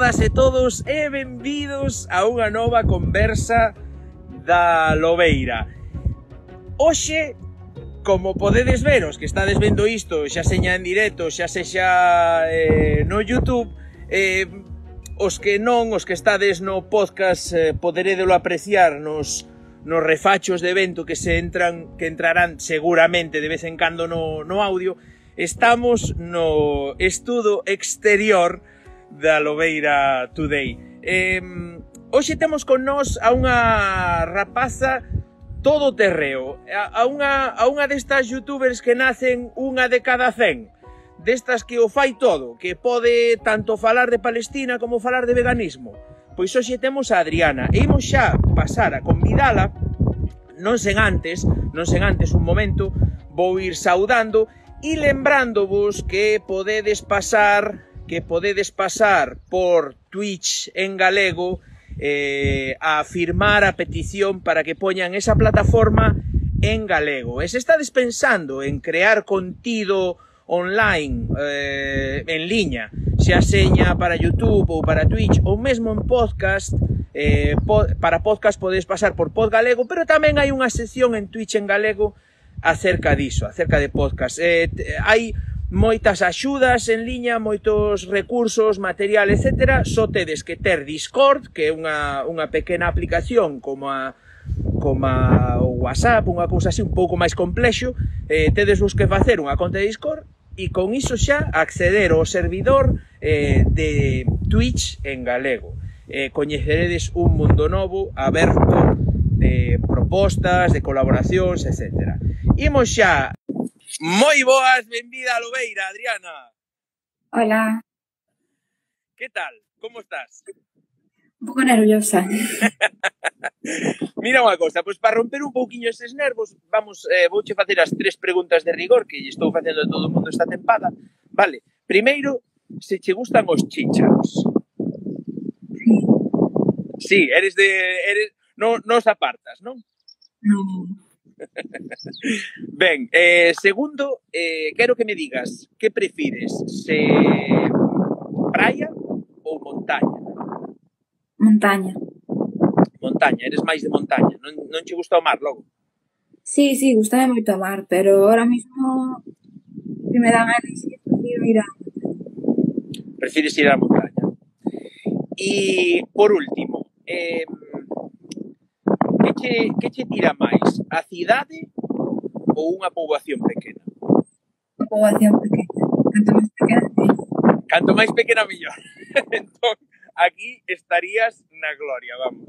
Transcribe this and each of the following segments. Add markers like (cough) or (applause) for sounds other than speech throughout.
todas e todos e benvidos a unha nova conversa da Lobeira. Hoxe, como podedes ver, os que estades vendo isto, xa seña en directo, xa sexa eh, no Youtube, eh, os que non, os que estades no podcast, eh, poderédelo apreciar nos, nos refachos de evento que se entran que entrarán seguramente de vez en cando no, no audio, estamos no estudo exterior da Lobeira Today. Eh, hoxe temos con nós a unha rapaza todo terreo, a, a, unha, a unha destas youtubers que nacen unha de cada 100 destas que o fai todo, que pode tanto falar de Palestina como falar de veganismo. Pois hoxe temos a Adriana e imos xa pasar a convidala non sen antes, non sen antes un momento, vou ir saudando e lembrándovos que podedes pasar que podedes pasar por Twitch en galego eh, a firmar a petición para que poñan esa plataforma en galego. E se estades pensando en crear contido online, eh, en liña, xa seña para YouTube ou para Twitch ou mesmo en podcast, eh, pod, para podcast podes pasar por Pod Galego, pero tamén hai unha sección en Twitch en galego acerca diso, acerca de podcast. Eh, hai moitas axudas en liña, moitos recursos, material, etc. Só tedes que ter Discord, que é unha, unha pequena aplicación como a, como a o WhatsApp, unha cousa así un pouco máis complexo, eh, tedes vos que facer unha conta de Discord e con iso xa acceder ao servidor eh, de Twitch en galego. Eh, coñeceredes un mundo novo, aberto, de propostas, de colaboracións, etc. Imos xa Moi boas, benvida a Lobeira, Adriana. Hola. Que tal? Como estás? Un pouco nerviosa. (laughs) Mira unha cosa, pois para romper un pouquiño eses nervos, vamos, eh, vouche facer as tres preguntas de rigor que estou facendo a todo o mundo esta tempada. Vale, primeiro, se che gustan os chícharos. Sí. Sí, eres de... Eres, non, non os apartas, non? Non ben, eh, segundo, eh, quero que me digas que prefires, se praia ou montaña? Montaña. Montaña, eres máis de montaña, non, non che gusta o mar logo? Sí, sí, gustame moito o mar, pero ahora mismo se me dan máis e prefiro ir a Prefires ir á montaña. E, por último, eh, que che, que che tira máis? A cidade ou unha poboación pequena? Unha Poboación pequena. Canto máis pequena, Canto máis pequena, mellor. (laughs) entón, aquí estarías na gloria, vamos.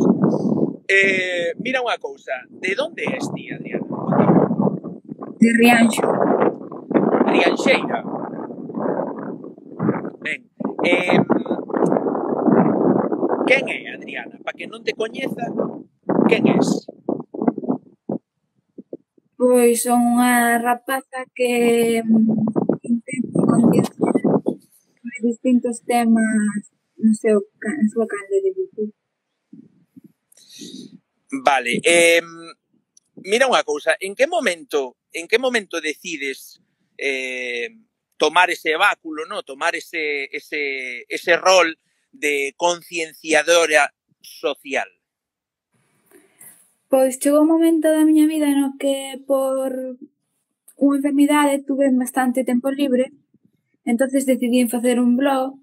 Eh, mira unha cousa, de onde és ti, Adriana? De Rianxo. Rianxeira. Ben. Eh, quen é Adriana? Para que non te coñeza, Quen és? Pois son unha rapaza que mm, intento concienciar sobre distintos temas no seu, no seu canal de Youtube. Vale, eh, mira unha cousa, en que momento, en que momento decides eh, tomar ese báculo, no, tomar ese ese ese rol de concienciadora social? Pois chegou un momento da miña vida no que por unha enfermidade tuve bastante tempo libre, entonces decidí en facer un blog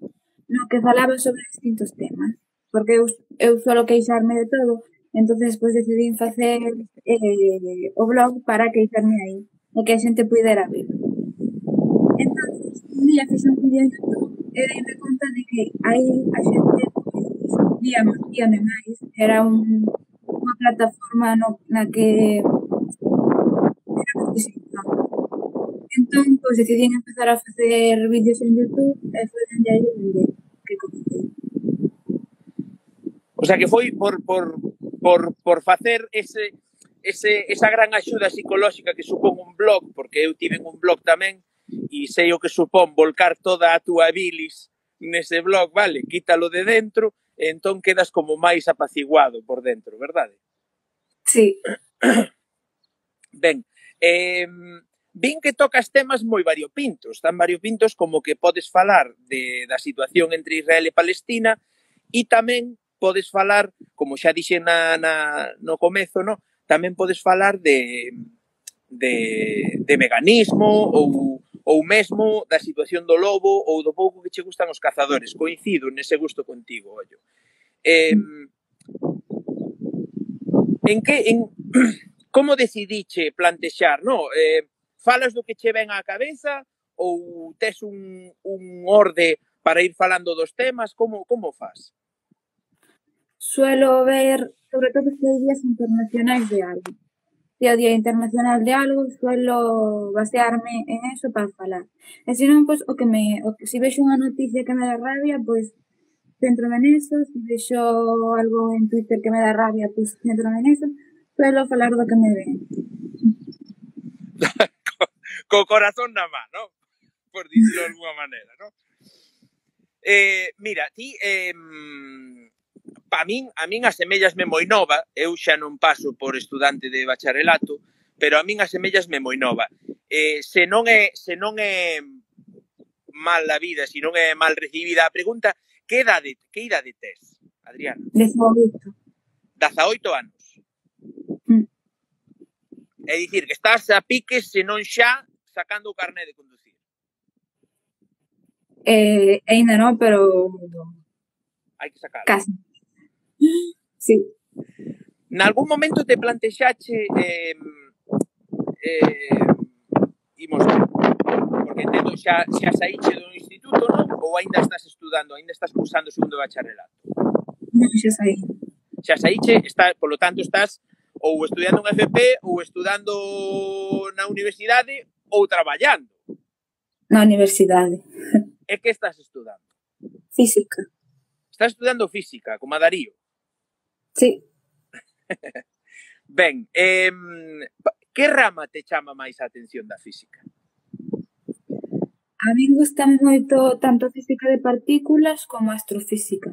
no que falaba sobre distintos temas, porque eu, eu solo queixarme de todo, entonces pois en facer eh, o blog para queixarme aí, e que a xente pudera ver. Entonces, un día fixen un vídeo en YouTube e dei conta de que aí a xente vía, vía máis, era un unha plataforma no, na que entón, pois decidín empezar a facer vídeos en Youtube e foi dende aí onde que comecei. O sea que foi por, por, por, por facer ese, ese, esa gran axuda psicolóxica que supón un blog, porque eu tive un blog tamén, e sei o que supón volcar toda a túa bilis nese blog, vale, quítalo de dentro entón quedas como máis apaciguado por dentro, verdade? Sí. Ben, eh, vin que tocas temas moi variopintos, tan variopintos como que podes falar de, da situación entre Israel e Palestina e tamén podes falar, como xa dixen na, na, no comezo, no? tamén podes falar de, de, de veganismo ou ou mesmo da situación do lobo ou do pouco que che gustan os cazadores. Coincido nese gusto contigo, ollo. Eh, en que en (clears throat) como decidiche plantexar, no? Eh, falas do que che ven á cabeza ou tes un, un orde para ir falando dos temas? Como como faz? Suelo ver sobre todo teorías internacionais de algo. Día Internacional de algo, suelo basearme en eso para falar. E se non, pois, o que me, o se vexo unha noticia que me dá rabia, pois, centro neso, se vexo algo en Twitter que me dá rabia, pois, centro neso, suelo falar do que me ven. (laughs) co, co corazón na má, ¿no? Por dicirlo de alguna maneira, ¿no? Eh, mira, ti, eh, pa min, a min asemellasme moi nova, eu xa non paso por estudante de bacharelato, pero a min asemellasme moi nova. Eh, se non é se non é mal da vida, se non é mal recibida a pregunta, que idade, que idade tes, Adriana? 18. 18 anos. Mm. É dicir, que estás a piques se non xa sacando o carné de conducir. Eh, ainda non, pero... Hai que sacarlo. Casi sí. Nalgún momento te plantexache eh, eh, imos ver, porque entendo, xa, xa saíche do instituto, non? Ou aínda estás estudando, aínda estás cursando segundo bacharelato? Non, xa saí. Xa saíche, está, polo tanto estás ou estudiando un FP ou estudando na universidade ou traballando. Na universidade. E que estás estudando? Física. Estás estudando física, como a Darío. Sí. ben, eh, que rama te chama máis a atención da física? A min gusta moito tanto a física de partículas como a astrofísica.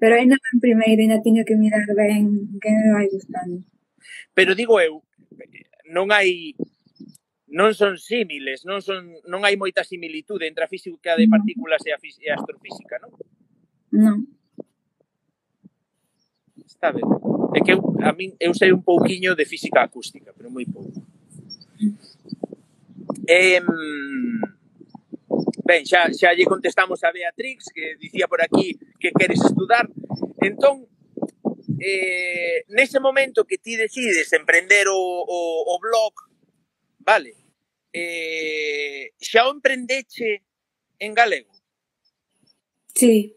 Pero ainda en primeiro, ainda teño que mirar ben que me vai gustando. Pero digo eu, non hai non son símiles, non son non hai moita similitude entre a física de partículas e a, e a astrofísica, non? Non sabe? É que eu, a min, eu sei un pouquiño de física acústica, pero moi pouco. Eh, ben, xa, xa lle contestamos a Beatrix, que dicía por aquí que queres estudar. Entón, eh, nese momento que ti decides emprender o, o, o blog, vale, eh, xa o emprendeche en galego? Sí.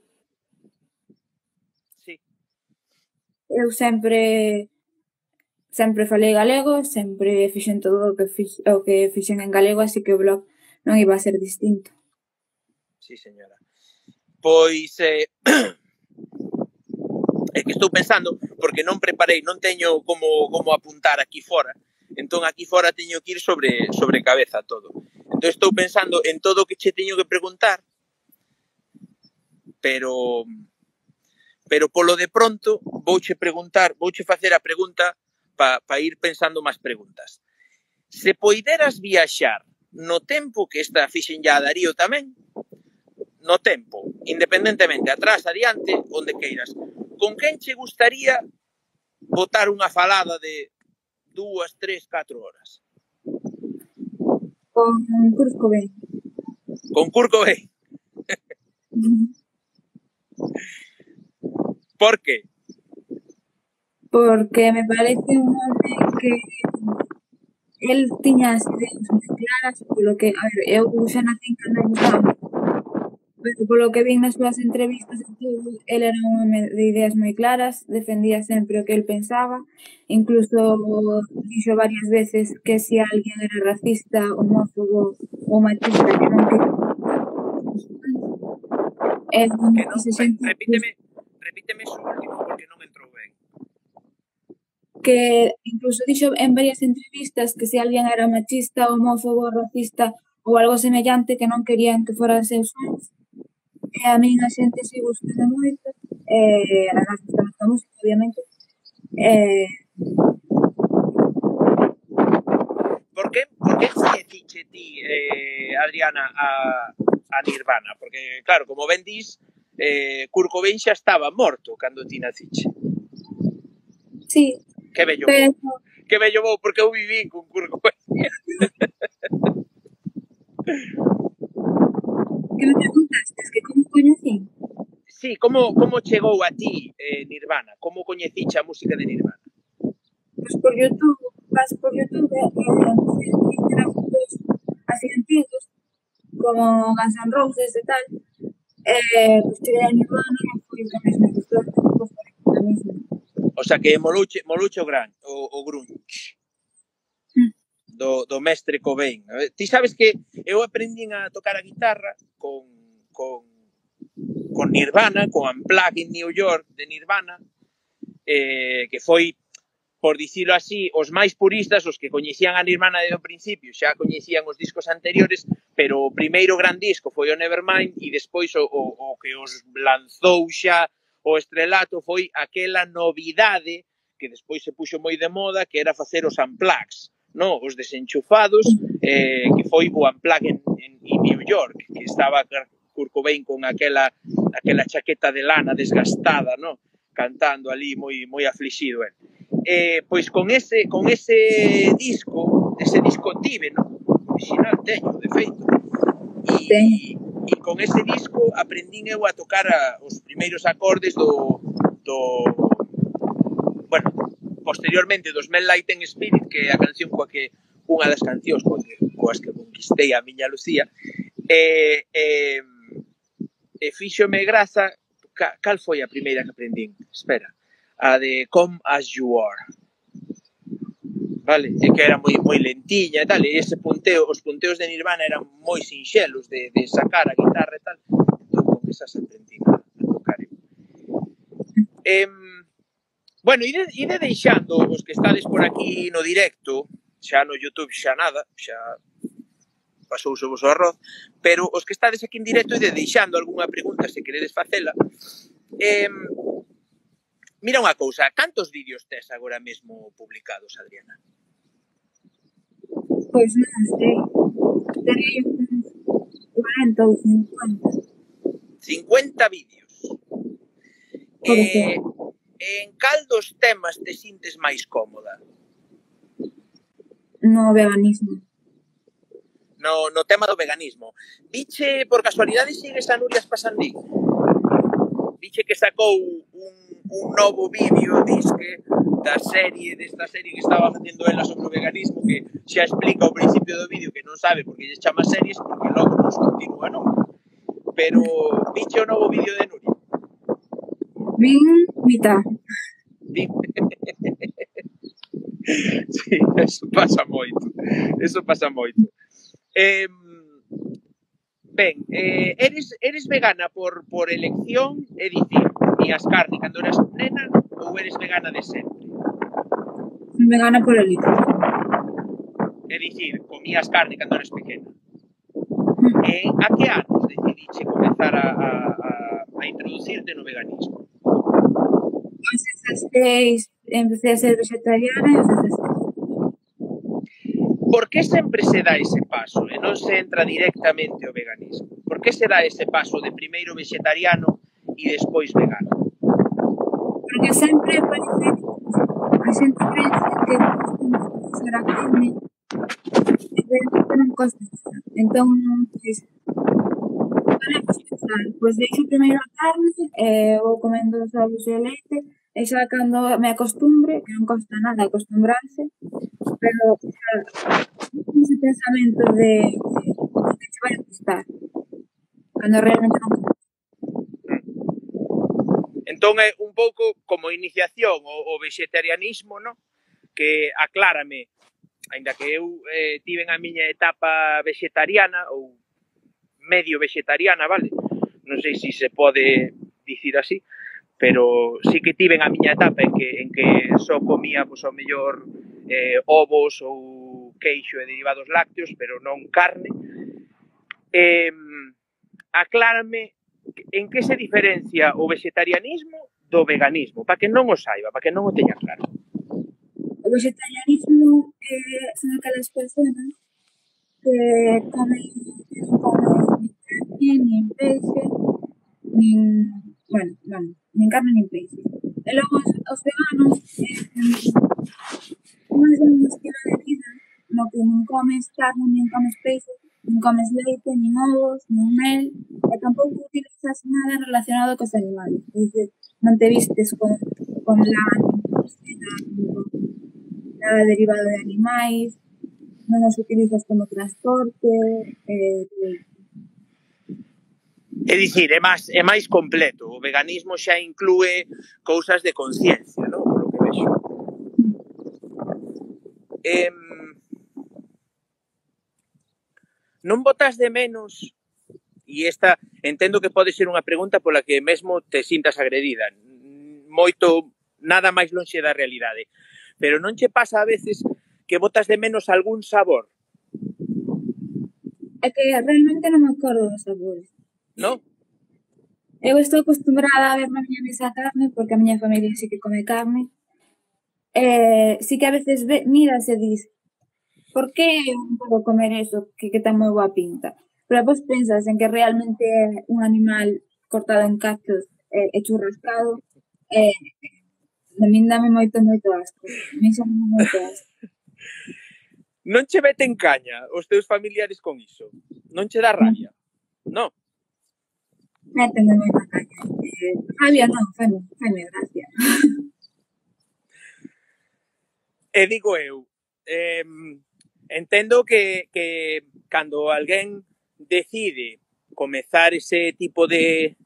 eu sempre sempre falei galego, sempre fixen todo o que fixen, o que fixen en galego, así que o blog non iba a ser distinto. Sí, señora. Pois eh, (clears throat) é que estou pensando porque non preparei, non teño como como apuntar aquí fora. Entón aquí fora teño que ir sobre sobre cabeza todo. Entón estou pensando en todo o que che teño que preguntar, pero pero polo de pronto vouche preguntar, vouche facer a pregunta para pa ir pensando máis preguntas. Se poideras viaxar no tempo que esta fixen ya a Darío tamén, no tempo, independentemente, atrás, adiante, onde queiras, con quen che gustaría botar unha falada de dúas, tres, catro horas? Con Kurt Cobain. Con Kurt Cobain. (laughs) Por que? Porque me parece un home que tiña as ideas moi claras, polo que, a ver, eu xa me gustaba, pero polo que vin nas súas entrevistas e todo, el era un home de ideas moi claras, defendía sempre o que el pensaba, incluso dixo varias veces que se si alguén era racista, homófobo ou machista que non quería Que se repíteme, repíteme iso último porque non entrou ben. Que incluso dixo en varias entrevistas que se alguén era machista, homófobo, racista ou algo semellante que non querían que foran seus sons. E eh, a min a xente se gusta moito, e a nós gustamos a música, obviamente. Eh, por que por que se tiche ti eh, Adriana a a Nirvana, porque claro, como ben dis, eh, Kurt Cobain xa estaba morto cando ti naciche. Sí, Que bello pero vou, que bello vou, porque eu viví con Kurt Cobain. (laughs) que me preguntaste que como coñecí? Sí, como, como chegou a ti eh, Nirvana? Como coñeciche a música de Nirvana? Pois por YouTube, vas por YouTube e eh, así antigos, como Guns N' Roses e tal. eh, este ano non foi a mesma cuestión, non a mesma. O sea que moluche, moluche o gran, o, o grunge. Mm. Do, do mestre Cobain. Ti sabes que eu aprendín a tocar a guitarra con, con, con Nirvana, con Unplugged in New York de Nirvana, eh, que foi por dicilo así, os máis puristas, os que coñecían a Nirvana desde o principio, xa coñecían os discos anteriores, pero o primeiro gran disco foi o Nevermind e despois o, o, o que os lanzou xa o estrelato foi aquela novidade que despois se puxo moi de moda, que era facer os unplugs, no? os desenchufados, eh, que foi o unplug en, en, en New York, que estaba Kurt Cobain con aquela, aquela chaqueta de lana desgastada, no? cantando ali moi moi aflixido el. Eh, pois con ese con ese disco, ese disco tive, no? Original teño, de feito. E, e con ese disco aprendín eu a tocar a, os primeiros acordes do do bueno, posteriormente dos Men Light and Spirit, que é a canción coa que unha das cancións coas que, coas que conquistei a miña Lucía, e, eh, e, eh, e fíxome graza ca, cal foi a primeira que aprendín? Espera. A de Come As You Are. Vale? E que era moi moi lentiña e tal, e ese punteo, os punteos de Nirvana eran moi sinxelos de, de sacar a guitarra e tal. Entón, con esas aprendín a tocar. Eh, bueno, ide, ide deixando os que estades por aquí no directo, xa no YouTube xa nada, xa pasouse vos o arroz, pero os que estades aquí en directo e de deixando algunha pregunta se queredes facela, eh, mira unha cousa, cantos vídeos tes agora mesmo publicados, Adriana? Pois non sei, terei 40 ou 50. 50 vídeos. Eh, en cal dos temas te sintes máis cómoda? No veganismo no, no tema do veganismo. Diche, por casualidade, sigues a Nuria Spasandí? Diche que sacou un, un novo vídeo, disque, da serie, desta serie que estaba facendo ela sobre o veganismo, que xa explica ao principio do vídeo que non sabe porque lle chama series, porque logo nos continúa, non? Pero diche o novo vídeo de Nuria. Vin mitad. (laughs) sí, eso pasa moito. Eso pasa moito. Eh, ben, eh, eres, eres vegana por, por elección, é dicir, comías carne cando eras nena ou eres vegana de sempre? Me gana por el litro. É dicir, comías carne cando eras pequena. Eh, a que anos decidiche comezar a, a, a, a introducirte no veganismo? Aos 16 empecé a ser vegetariana e aos 16 Por que sempre se dá ese paso e non se entra directamente ao veganismo? Por que se dá ese paso de primeiro vegetariano e despois vegano? Porque sempre parece a xente pensa que será carne e non costa entón pois, pois deixo primeiro a carne e vou comendo os ovos e o leite e xa cando me acostumbre que non costa nada acostumbrarse pero o sea, ese pensamento de, de que te vai a gustar cando realmente non Entón é un pouco como iniciación o, o vegetarianismo, no? que aclárame, ainda que eu eh, tiven a miña etapa vegetariana ou medio vegetariana, vale? Non sei se se pode dicir así, pero sí que tiven a miña etapa en que, en que só comía, pois, ao mellor, eh, ovos ou queixo e derivados lácteos, pero non carne. Eh, aclárame en que se diferencia o vegetarianismo do veganismo, para que non o saiba, para que non o teña claro. O vegetarianismo eh, son aquelas personas que comen que non comen nin carne, nin peixe, nin, bueno, non, nin carne, nin peixe. E logo os, os veganos eh, máis un estilo de vida no que non comes carne, nin comes peixe, nin comes leite, nin ovos, nin mel, e tampouco utilizas nada relacionado cos animales. É dicir, non te vistes con, con lana, nada derivado de animais, non os utilizas como transporte, eh, É dicir, é máis, é máis completo. O veganismo xa inclúe cousas de conciencia, non? Por lo que vexo eh, non botas de menos e esta entendo que pode ser unha pregunta pola que mesmo te sintas agredida moito nada máis lonxe da realidade pero non che pasa a veces que botas de menos algún sabor é que realmente non me acordo dos sabores non? eu estou acostumbrada a ver na miña mesa carne porque a miña familia sí que come carne eh, sí que a veces ve, miras e dis, por que non podo comer eso que, que ten moi boa pinta? Pero vos pensas en que realmente é un animal cortado en cachos e, eh, e churrascado, e eh, a min dame moito, moito asco. A min xa moito asco. Non che meten caña os teus familiares con iso? Non che dá rabia? No. Méteme moita caña. Eh, rabia non, fai, fai gracia. (laughs) e digo eu, eh, entendo que, que cando alguén decide comezar ese tipo de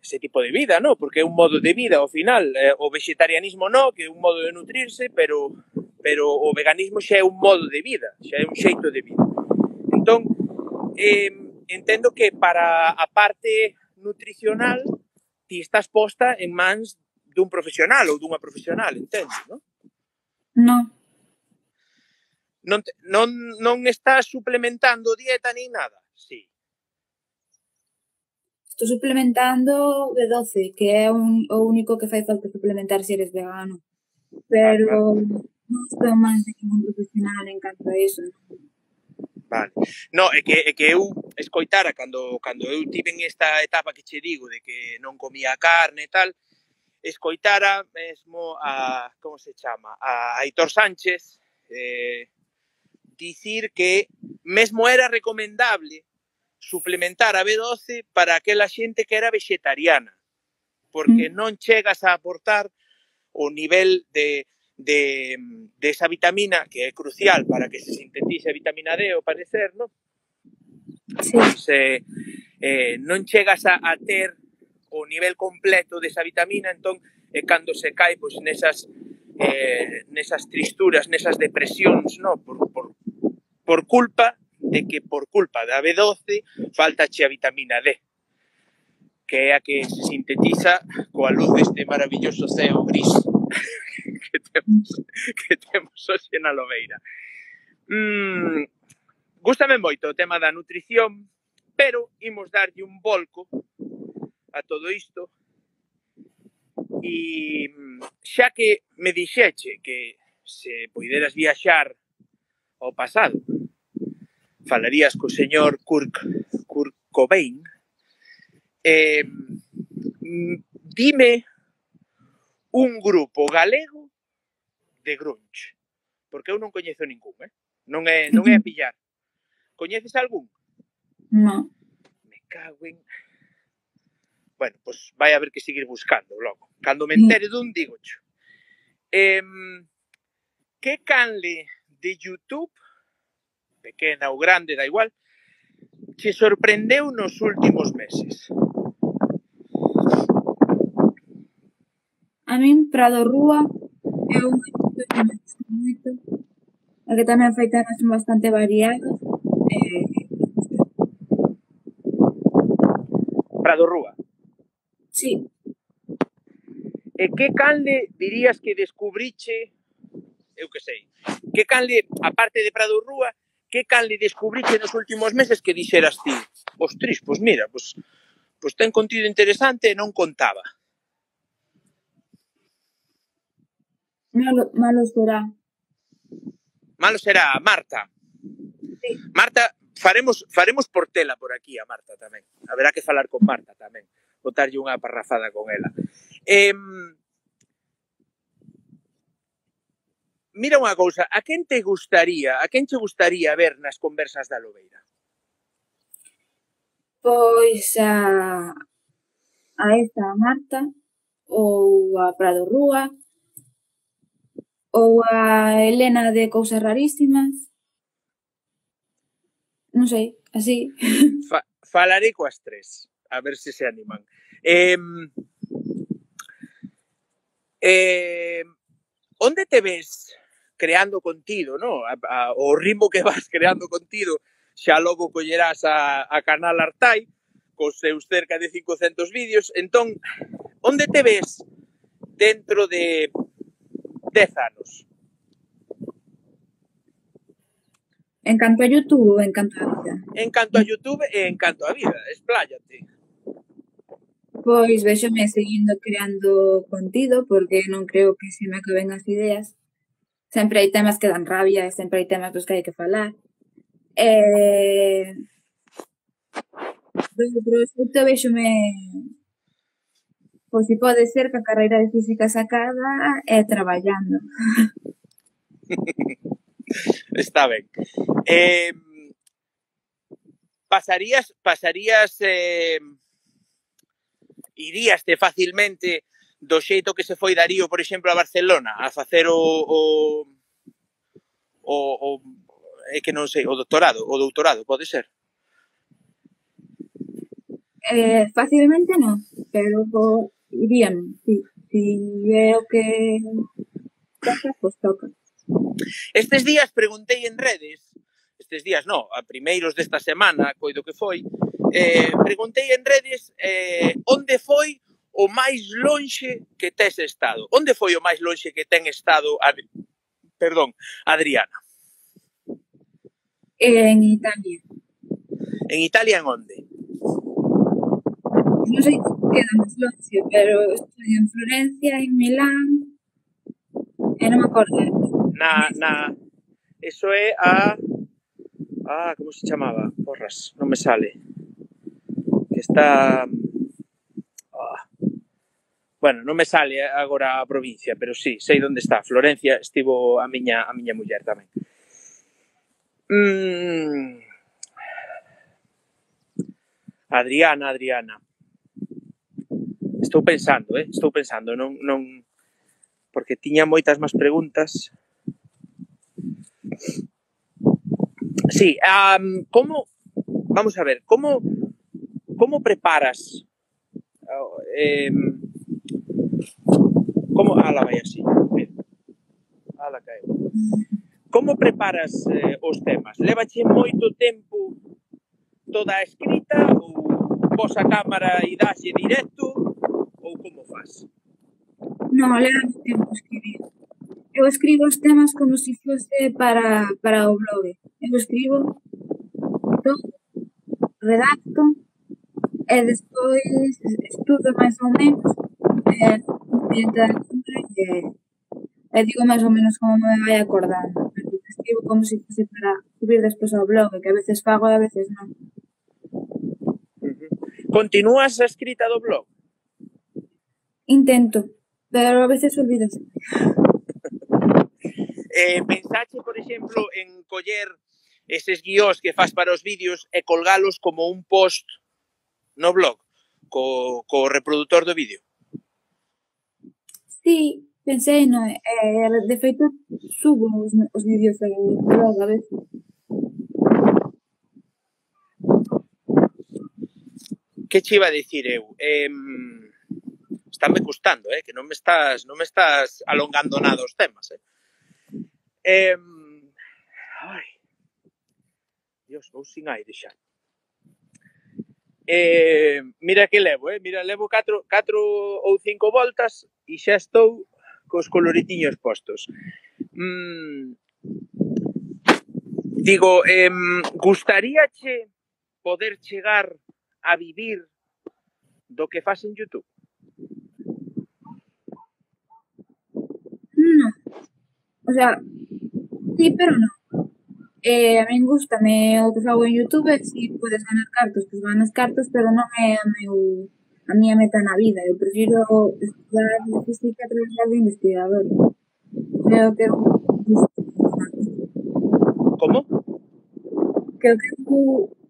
ese tipo de vida, no? Porque é un modo de vida ao final, eh, o vegetarianismo no, que é un modo de nutrirse, pero pero o veganismo xa é un modo de vida, xa é un xeito de vida. Entón, eh, entendo que para a parte nutricional ti estás posta en mans dun profesional ou dunha profesional, entendo, non? Non. Non, te, non, non estás suplementando dieta nin nada? Sí. Estou suplementando B12, que é un, o único que fai falta suplementar se eres vegano. Pero ah, vale, non estou máis de ningún profesional en canto a iso. Vale. No, é que, é que eu escoitara cando, cando eu tive en esta etapa que che digo de que non comía carne e tal, escoitara mesmo a, como se chama, a Aitor Sánchez, eh, dicir que mesmo era recomendable suplementar a B12 para aquela xente que era vegetariana, porque mm. non chegas a aportar o nivel de, de, de esa vitamina que é crucial para que se sintetice a vitamina D, ao parecer, non? Sí. Pois, eh, eh, non chegas a, a ter o nivel completo desa vitamina, entón, eh, cando se cae pois, nesas, eh, nesas tristuras, nesas depresións, no? por, por, por culpa de que por culpa da B12 falta a vitamina D que é a que se sintetiza coa luz deste maravilloso ceo gris (laughs) que temos, que temos hoxe na Lobeira. Mm, gústame moito o tema da nutrición, pero imos darlle un volco a todo isto e xa que me dixeche que se poideras viaxar ao pasado falarías co señor Kurt, Kurt Cobain eh, dime un grupo galego de grunge porque eu non coñezo ningún eh? non é, non é a (laughs) pillar coñeces algún? non me cago en bueno, pois vai haber que seguir buscando logo. Cando me entere dun, digo xo. Eh, que canle de YouTube, pequena ou grande, da igual, che sorprendeu nos últimos meses? A min Prado Rúa é un que me gusta moito, a que tamén fai temas bastante variados. Eh, Prado Rúa. Sí. Eh, e que canle dirías que descubriche, eu que sei, que canle, aparte de Prado Rúa, que canle descubriche nos últimos meses que dixeras ti? Ostris, pois mira, pois, pois ten contido interesante e non contaba. Malo, malo será. Malo será, Marta. Sí. Marta, faremos faremos por tela por aquí a Marta tamén. Haberá que falar con Marta tamén botarlle unha parrafada con ela. Eh, mira unha cousa, a quen te gustaría, a quen che gustaría ver nas conversas da Lobeira? Pois a, a esta a Marta ou a Prado Rúa ou a Elena de Cousas Rarísimas. Non sei, así. Fa, falaré coas tres, a ver se se animan. Eh, eh, onde te ves creando contido, no? A, a, o ritmo que (laughs) vas creando contido, xa logo collerás a, a Canal Artai, cos seus cerca de 500 vídeos. Entón, onde te ves dentro de 10 anos? En canto a YouTube ou en canto a vida? En canto a YouTube e en canto a vida, expláyate. Pois véxome seguindo creando contido porque non creo que se me acaben as ideas. Sempre hai temas que dan rabia e sempre hai temas dos que hai que falar. Eh, Outro aspecto véxome pois si pode ser que a carreira de física sacada e traballando. (laughs) Está ben. Eh, pasarías, pasarías, eh, iríaste facilmente do xeito que se foi Darío, por exemplo, a Barcelona, a facer o, o, o, o é que non sei, o doctorado, o doutorado, pode ser? Eh, facilmente non, pero po, irían, si, si é o que toca, pois toca. Estes días preguntei en redes, estes días no, a primeiros desta semana, coido que foi, eh, preguntei en redes eh, onde foi o máis lonxe que tes estado. Onde foi o máis lonxe que ten estado Ad... perdón, Adriana? En Italia. En Italia en onde? Non sei queda máis lonxe, pero estoy en Florencia, en Milán, e non me acordo. Na, na, eso é a... Ah, como se chamaba? Porras, non me sale que está ah, bueno, non me sale agora a provincia, pero sí, sei onde está, Florencia, estivo a miña a miña muller tamén. Mm. Adriana, Adriana. Estou pensando, eh? Estou pensando, non non porque tiña moitas máis preguntas. Sí, um, como vamos a ver, como como preparas? Eh, como ala vai así ala caeu como preparas eh, os temas? Levache moito tempo toda a escrita ou pos a cámara e daxe directo ou como faz non, leva tempo escribir. Eu escribo os temas como se si fose para, para o blog. Eu escribo todo, redacto e despois estudo máis ou menos e, e da compra e, e digo máis ou menos como me vai acordando escribo como se fose para subir despois ao blog que a veces fago e a veces non Continúas a escrita do blog? Intento, pero a veces olvidas. (laughs) eh, pensache, por exemplo, en coller eses guións que fas para os vídeos e colgalos como un post no blog co, co reproductor do vídeo? Sí, pensei, no, eh, de feito subo os, os vídeos ao blog a veces. Que che iba a dicir eu? Eh, estáme custando, eh, que non me estás, non me estás alongando nada os temas, eh. Eh, ai, Dios, vou sin aire xa. Eh, mira que levo, eh? mira, levo 4, 4 ou 5 voltas e xa estou cos coloritiños postos. Mm, digo, eh, gustaríache poder chegar a vivir do que faz en YouTube? No. O sea, sí, pero no. eh, a mí me gusta, me otros hago en YouTube eh, y puedes ganar cartas, pues ganas cartas, pero no me, me a mí me dan la vida. Yo prefiero estudiar física a través de investigador. Creo que ¿Cómo? Creo que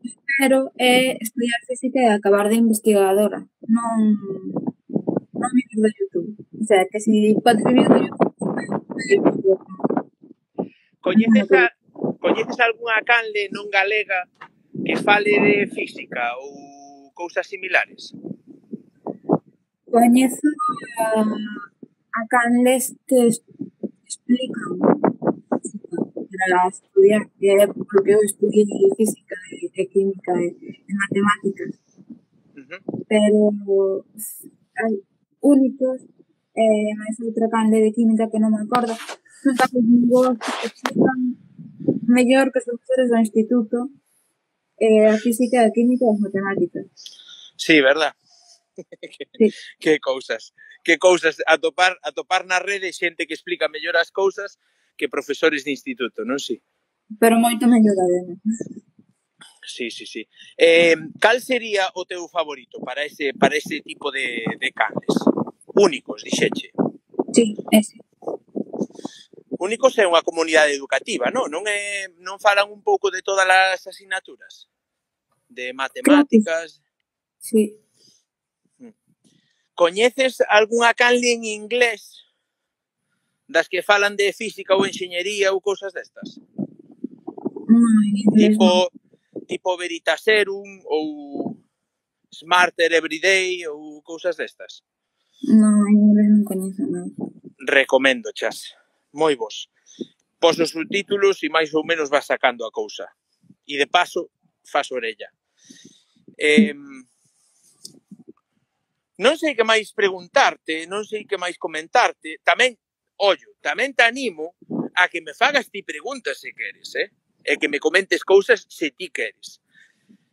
espero eh, estudiar física y acabar de investigadora. No, no vivir de YouTube. O sea, que si puedes vivir de YouTube, pues, Coñeces a, coñeces algunha canle non galega que fale de física ou cousas similares? Coñezo a, a canles que explican para estudiar, que é porque eu estudiei física e, e química e, e matemáticas. Uh -huh. Pero hai únicos, eh, máis outra canle de química que non me acordo, non sabes, non que explican mellor que os profesores do instituto eh, a física, a química e as matemáticas. Sí, verdad. que, (laughs) sí. que cousas. Que cousas. Atopar, atopar na rede xente que explica mellor as cousas que profesores de instituto, non si? Sí. Pero moito mellor, además. Sí, sí, sí. Eh, cal sería o teu favorito para ese para ese tipo de, de canles? Únicos, dixeche. Sí, ese únicos é unha comunidade educativa, non? Non, é, non falan un pouco de todas as asignaturas? De matemáticas... Sí. Hmm. Coñeces algunha canle en inglés das que falan de física ou enxeñería ou cousas destas? Mm, tipo, tipo Veritaserum ou Smarter Everyday ou cousas destas? Non, en inglés non coñezo, non. Recomendo, chas moi vos. Pos os subtítulos e máis ou menos vas sacando a cousa. E de paso, fas orella. Eh, non sei que máis preguntarte, non sei que máis comentarte. Tamén, ollo, tamén te animo a que me fagas ti preguntas se queres, eh? E que me comentes cousas se ti queres.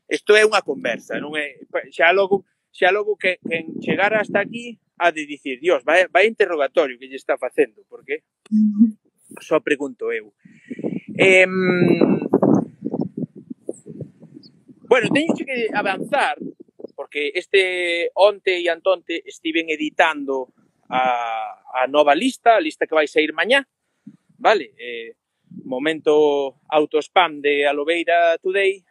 Isto é unha conversa, non é? Xa logo, xa logo que, que chegar hasta aquí ha de dicir, Dios, vai, vai interrogatorio que lle está facendo, porque (laughs) só pregunto eu. Eh, bueno, teño que avanzar, porque este onte e antonte estiven editando a, a nova lista, a lista que vai sair mañá, vale? Eh, momento autospam de Alobeira Today,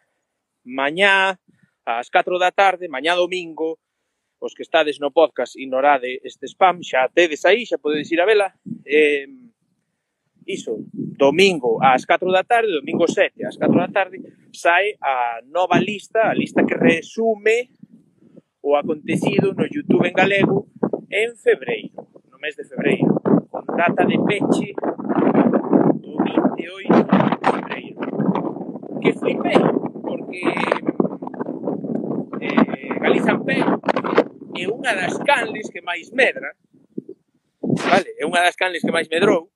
mañá ás 4 da tarde, mañá domingo, os que estades no podcast ignorade este spam, xa tedes aí, xa podedes ir a vela. Eh, iso, domingo ás 4 da tarde, domingo 7 ás 4 da tarde, sai a nova lista, a lista que resume o acontecido no YouTube en galego en febreiro, no mes de febreiro, con data de peche do 28 de febreiro. Que flipei, porque eh, Galiza en pé, é unha das canles que máis medra, vale, é unha das canles que máis medrou,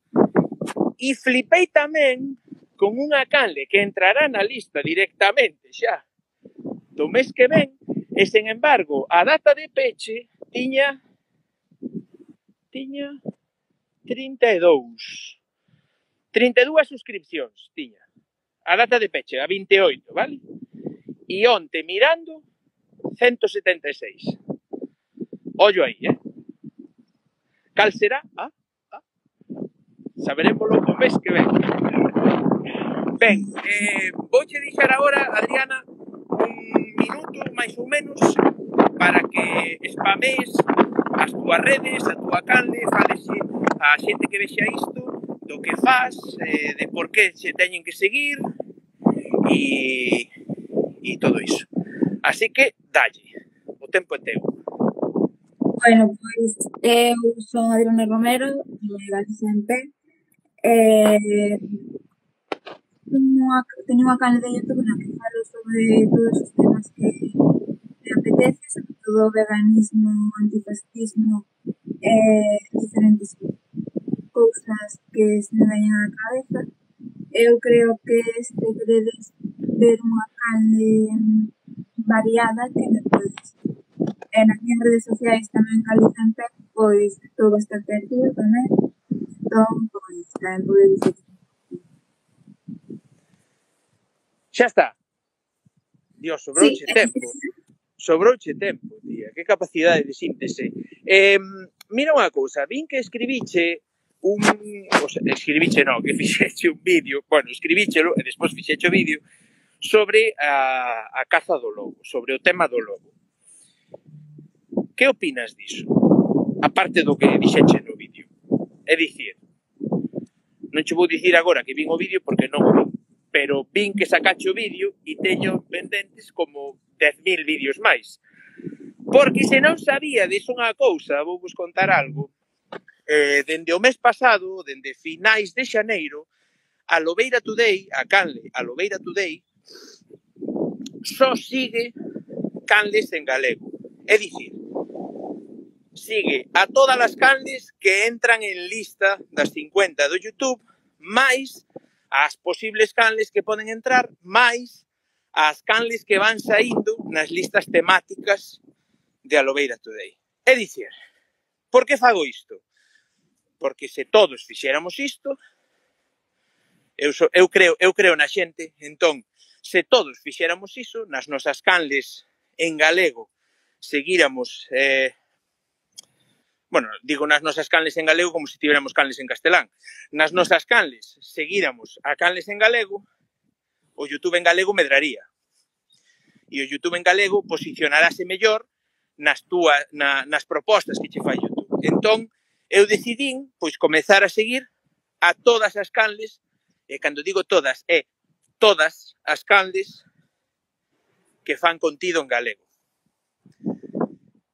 e flipei tamén con unha canle que entrará na lista directamente xa do mes que ven, e sen embargo, a data de peche tiña tiña 32 32 suscripcións tiña a data de peche, a 28, vale? E onte mirando 176. Ollo aí, eh? Cal será? Ah, ah. Saberémoslo o mes que ven. Ben, eh, vouche deixar agora, Adriana, un minuto máis ou menos para que spamees as túas redes, a túa canle, falese a xente que vexa isto, do que faz, eh, de por que se teñen que seguir e, e todo iso. Así que, dalle, o tempo é teu. Bueno, pois eu son Adriana Romero, de Galicia en Pé. Eh, unha, teño unha canal de YouTube na que falo sobre todos os temas que me apetece, sobre todo veganismo, antifascismo, eh, diferentes cousas que se me veñan á cabeza. Eu creo que se queredes ver unha canle variada que me podes E nas minhas redes sociais tamén Galiza en pé, pois estou bastante activa tamén. Entón, pois, tamén podes visitar. Xa está. Dios, sobrouche sí. tempo. Sobrouche tempo, tía. Que capacidade de síntese. Eh, mira unha cousa, vin que escribiche un... O sea, escribiche non, que (laughs) fixeche un vídeo, bueno, escribíchelo e despois fixeche o vídeo sobre a, a caza do lobo, sobre o tema do lobo. Que opinas diso? A parte do que dixeche no vídeo. É dicir, non che vou dicir agora que vin o vídeo porque non o vin, pero vin que sacache o vídeo e teño pendentes como 10.000 vídeos máis. Porque se non sabía diso unha cousa, vou vos contar algo, eh, dende o mes pasado, dende finais de xaneiro, a Lobeira Today, a Canle, a Lobeira Today, só sigue Canles en galego. É dicir, sigue a todas as canles que entran en lista das 50 do YouTube, máis as posibles canles que poden entrar, máis as canles que van saindo nas listas temáticas de Alobeira Today. É dicir, por que fago isto? Porque se todos fixéramos isto, eu, so, eu, creo, eu creo na xente, entón, se todos fixéramos iso, nas nosas canles en galego, seguíramos eh, bueno, digo nas nosas canles en galego como se tivéramos canles en castelán. Nas mm. nosas canles seguíramos a canles en galego, o YouTube en galego medraría. E o YouTube en galego posicionarase mellor nas túas na, nas propostas que che fai YouTube. Entón, eu decidín pois comezar a seguir a todas as canles, e cando digo todas, é todas as canles que fan contido en galego.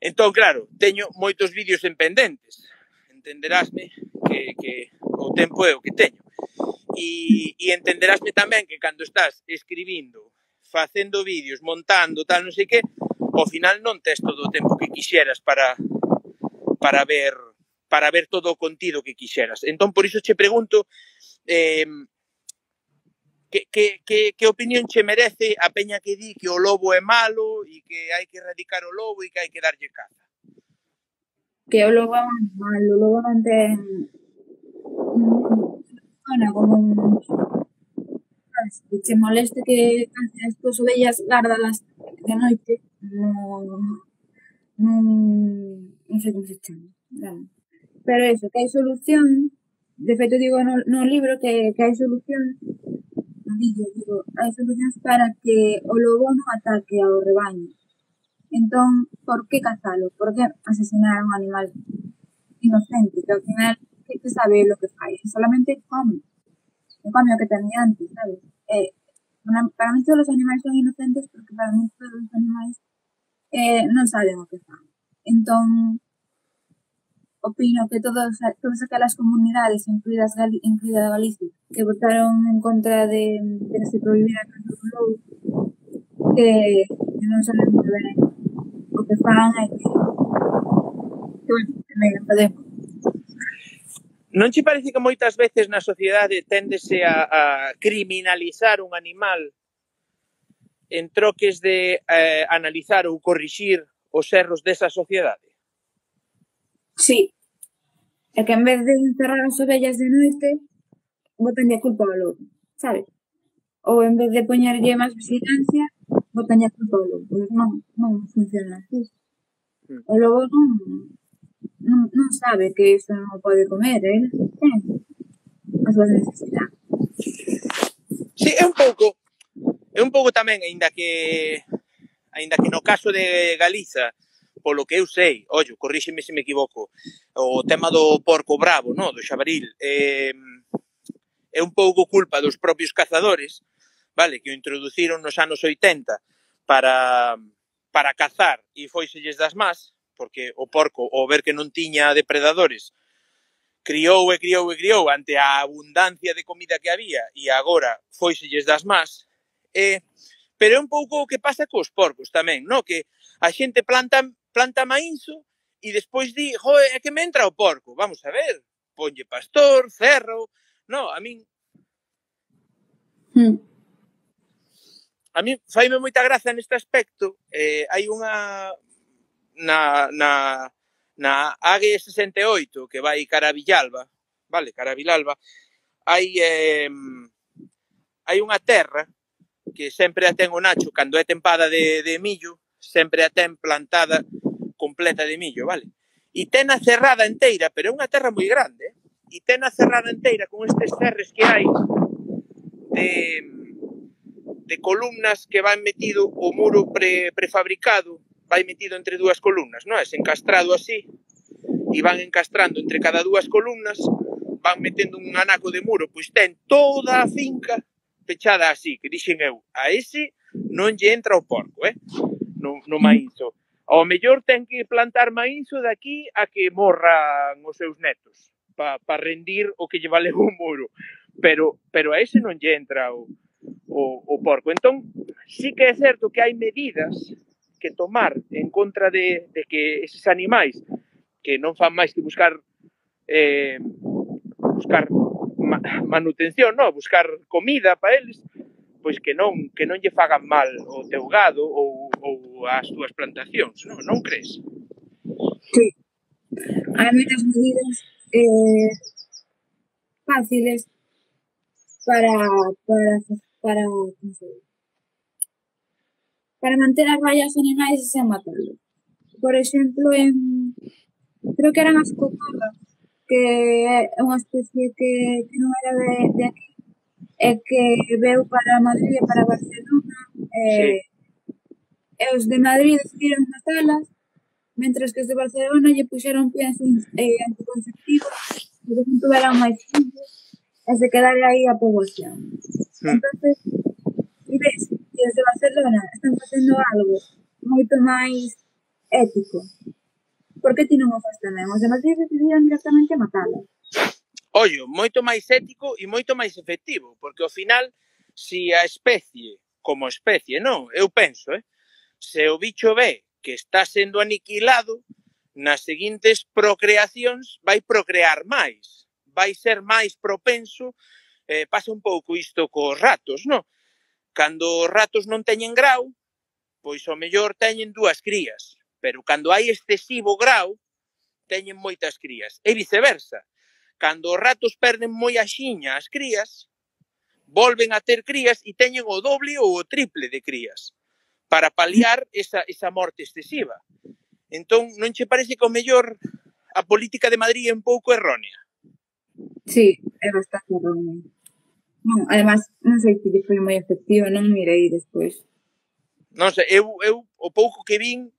Entón, claro, teño moitos vídeos en pendentes. Entenderásme que, que o tempo é o que teño. E, e entenderásme tamén que cando estás escribindo, facendo vídeos, montando, tal, non sei que, ao final non tes todo o tempo que quixeras para para ver para ver todo o contido que quixeras. Entón, por iso che pregunto eh, que, que, que, que opinión che merece a peña que di que o lobo é malo e que hai que erradicar o lobo e que hai que darlle caza? Que o lobo é animal, o lobo non ten como un che moleste que as túas ovellas gárdalas de noite, non, non, non sei como se chama, non. Pero eso, que hai solución, de feito digo no, no libro que, que hai solución, no digo, hai solucións para que o lobo non ataque ao rebaño. Entón, por que cazalo? Por que asesinar a un animal inocente? Que ao final, que, que sabe lo que fai? Solamente come. Non come o que ten diante, sabes? Eh, para, mí todos os animais son inocentes porque para mí todos os animais eh, saben o que fan. Entón, opino que todas, todas aquelas comunidades, incluídas, Gali, incluída Galicia, que votaron en contra de, de que se prohibira o que, que non saben moi ben o que fan e que, que, bueno, que me podemos. Non che parece que moitas veces na sociedade téndese a, a criminalizar un animal en troques de eh, analizar ou corrixir os erros desa sociedade? Sí. É que en vez de encerrar as ovellas de noite, botanlle a culpa ao lobo, sabes? Ou en vez de poñerlle máis vigilancia, botanlle a culpa ao lobo. Non, non funciona así. Hmm. O lobo non, non, non sabe que isto non pode comer, eh? ten as súas necesidades. Sí, é un pouco é un pouco tamén, aínda que aínda que no caso de Galiza polo que eu sei, ollo, corríxeme se me equivoco, o tema do porco bravo, no, do xabaril, eh, é un pouco culpa dos propios cazadores, vale, que o introduciron nos anos 80 para, para cazar e foiselles das más, porque o porco, ao ver que non tiña depredadores, criou e criou e criou ante a abundancia de comida que había e agora foiselles das más, e, pero é un pouco o que pasa cos porcos tamén, no? que a xente planta planta maízo e despois di, joe, é que me entra o porco. Vamos a ver, ponlle pastor, cerro. No, a min... Hmm. A min faime moita graza neste aspecto. Eh, hai unha... Na, na, na AGE 68 que vai cara a Villalba, vale, cara a Villalba, hai eh, hai unha terra que sempre a ten o Nacho cando é tempada de, de millo sempre a ten plantada completa de millo, vale? E ten a cerrada inteira, pero é unha terra moi grande, e ten a cerrada inteira con estes cerres que hai de, de columnas que van metido o muro pre, prefabricado, vai metido entre dúas columnas, non é? Encastrado así, e van encastrando entre cada dúas columnas, van metendo un anaco de muro, pois ten toda a finca pechada así, que dixen eu, a ese non lle entra o porco, eh? no, no maízo. Ao mellor ten que plantar maízo daqui a que morran os seus netos para pa rendir o que lle vale (laughs) o muro. Pero, pero a ese non lle entra o, o, o porco. Entón, sí que é certo que hai medidas que tomar en contra de, de que eses animais que non fan máis que buscar eh, buscar ma, manutención, no? buscar comida para eles, pois que non que non lle fagan mal o teu gado ou, ou as túas plantacións, non, non crees? Sí. Hai moitas medidas eh, fáciles para, para, para, para manter as rayas animais sen matarlos. Por exemplo, en, creo que eran as cotorras, que é unha especie que, que non era de, de aquí, e que veu para Madrid e para Barcelona, eh, sí e os de Madrid decidiron matalas, salas, mentras que os de Barcelona lle puxeron pías eh, anticonceptivos, porque non tuveran máis filhos, e se quedara aí a poboación. Sí. Hmm. Entonces, e ves que os de Barcelona están facendo algo moito máis ético. Por que ti non o faz tamén? Os de Madrid decidieron directamente matala. Ollo, moito máis ético e moito máis efectivo, porque ao final, se si a especie, como especie, non, eu penso, eh, se o bicho ve que está sendo aniquilado, nas seguintes procreacións vai procrear máis, vai ser máis propenso, eh, pasa un pouco isto cos ratos, non? Cando os ratos non teñen grau, pois o mellor teñen dúas crías, pero cando hai excesivo grau, teñen moitas crías, e viceversa. Cando os ratos perden moi axiña as crías, volven a ter crías e teñen o doble ou o triple de crías para paliar esa, esa morte excesiva. Entón, non che parece que o mellor a política de Madrid é un pouco errónea? Sí, é bastante errónea. Non, además, non sei se lle foi moi efectiva, non mirei despois. Non sei, eu, eu o pouco que vin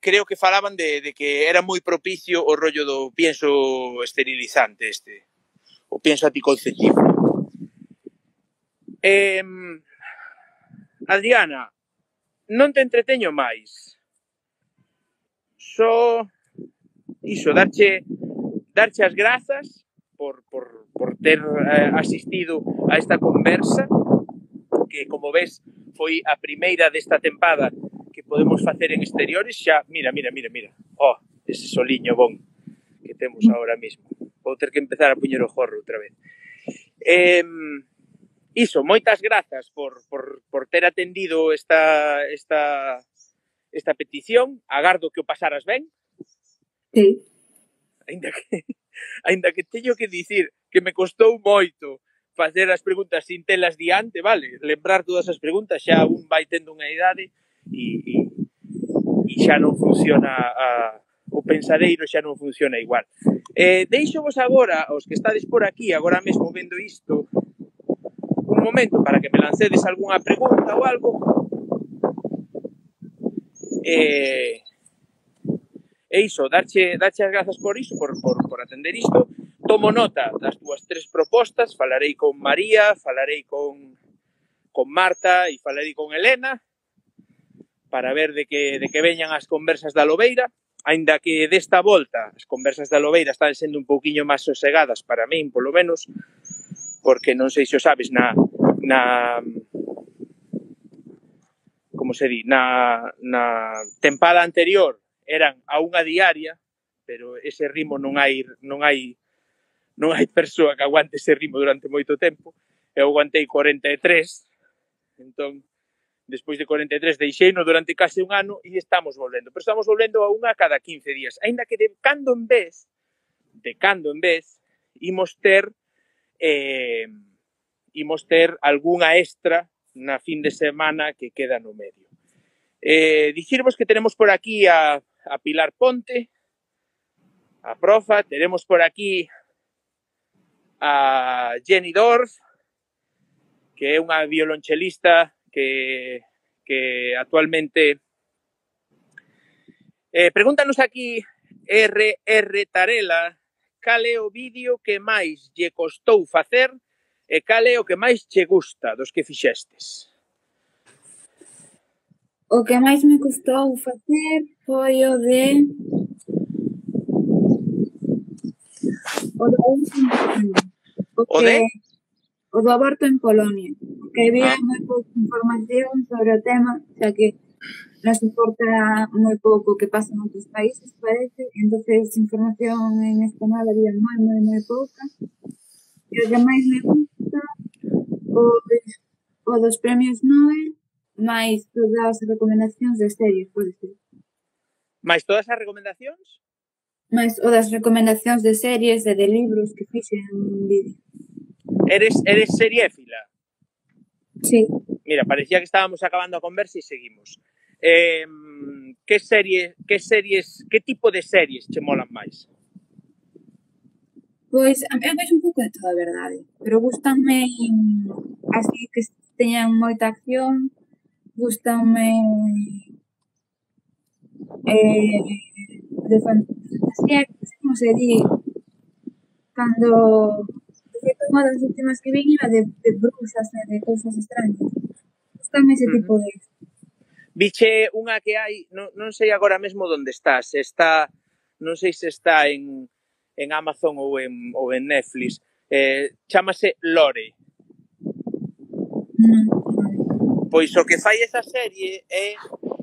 creo que falaban de, de que era moi propicio o rollo do pienso esterilizante este, o pienso anticonceptivo. Eh, Adriana, non te entreteño máis. Só iso, darche darche as grazas por, por, por ter eh, asistido a esta conversa que, como ves, foi a primeira desta tempada que podemos facer en exteriores xa, mira, mira, mira, mira, oh, ese soliño bon que temos mm. agora mesmo. Vou ter que empezar a puñer o jorro outra vez. Eh, Iso, moitas grazas por, por, por ter atendido esta, esta, esta petición. Agardo que o pasaras ben. Sí. Ainda que, (laughs) ainda que teño que dicir que me costou moito facer as preguntas sin telas diante, vale? Lembrar todas as preguntas, xa un vai tendo unha idade e, e, e xa non funciona a, o pensadeiro xa non funciona igual. Eh, deixo vos agora, os que estades por aquí agora mesmo vendo isto, algún momento para que me lancedes algunha pregunta ou algo. E, e iso, darche, darche as grazas por iso, por, por, por atender isto. Tomo nota das túas tres propostas, falarei con María, falarei con, con Marta e falarei con Elena para ver de que, de que veñan as conversas da Lobeira aínda que desta volta as conversas da Lobeira están sendo un pouquiño máis sosegadas para min, polo menos, porque non sei se o sabes na na como se di, na, na tempada anterior eran a unha diaria, pero ese ritmo non hai non hai non hai persoa que aguante ese ritmo durante moito tempo. Eu aguantei 43, entón despois de 43 deixei no durante case un ano e estamos volvendo. Pero estamos volvendo a unha cada 15 días, aínda que de cando en vez, de cando en vez, imos ter eh, imos ter algunha extra na fin de semana que queda no medio. Eh, dicirvos que tenemos por aquí a, a Pilar Ponte, a Profa, tenemos por aquí a Jenny Dorf, que é unha violonchelista que, que actualmente eh, pregúntanos aquí RR Tarela cal é o vídeo que máis lle costou facer e cal é o que máis che gusta dos que fixestes? O que máis me custou facer foi o de... O do O de? O do aborto en Polonia. Que había ah. moi pouca información sobre o tema, xa que nos importa moi pouco o que pasa en outros países, parece, entonces información en español había moi, moi, moi pouca. E o que máis me gusta o, o dos premios Nobel máis todas as recomendacións de series, pode ser. Máis todas as recomendacións? Máis o das recomendacións de series e de libros que fixen un vídeo. Eres, eres seriéfila? Sí. Mira, parecía que estábamos acabando a conversa e seguimos eh, que serie, que series, que tipo de series che molan máis? Pois, eu vexo un pouco de toda a verdade. Pero gustanme así que teñan moita acción, gustanme eh, de fantasía, como se di, cando de certo últimas que vin iba de, de bruxas, de cousas extrañas. Gustanme ese uh tipo de Viche unha que hai, non, non sei agora mesmo onde está, se está, non sei se está en, en Amazon ou en, ou en Netflix, eh, chamase Lore. Pois o que fai esa serie é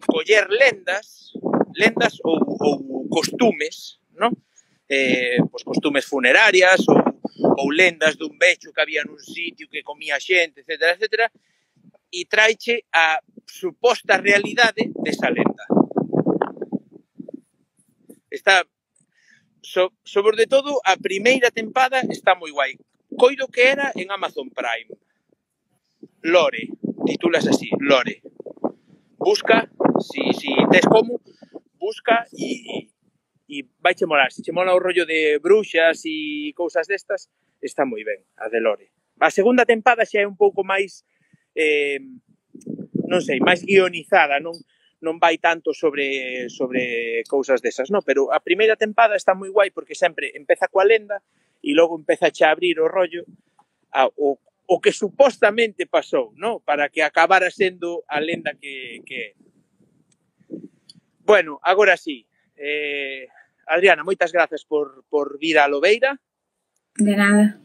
coller lendas, lendas ou, ou costumes, non? Eh, pois costumes funerarias ou, ou lendas dun becho que había nun sitio que comía xente, etc, etc, e traiche a suposta realidade desa lenda. Está so, sobre todo a primeira tempada está moi guai. Coido que era en Amazon Prime. Lore, titulas así, Lore. Busca, si, si tes como, busca e, e vai che molar. Se che mola o rollo de bruxas e cousas destas, está moi ben, a de Lore. A segunda tempada xa é un pouco máis eh, non sei, máis guionizada, non non vai tanto sobre sobre cousas desas, non, pero a primeira tempada está moi guai porque sempre empeza coa lenda e logo empeza a abrir o rollo a, o, o que supostamente pasou, non, para que acabara sendo a lenda que que Bueno, agora sí. Eh, Adriana, moitas grazas por, por vir a Lobeira. De nada.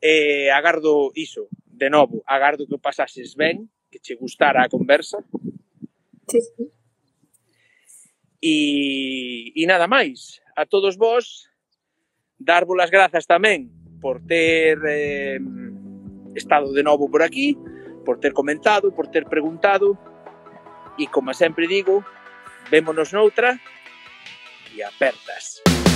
Eh, agardo iso, de novo, agardo que o pasases ben, que che gustara a conversa. Sí, sí. E, e nada máis, a todos vós, darvos as grazas tamén por ter eh, estado de novo por aquí, por ter comentado, por ter preguntado, e como sempre digo, vémonos noutra e apertas. Música